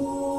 Oh.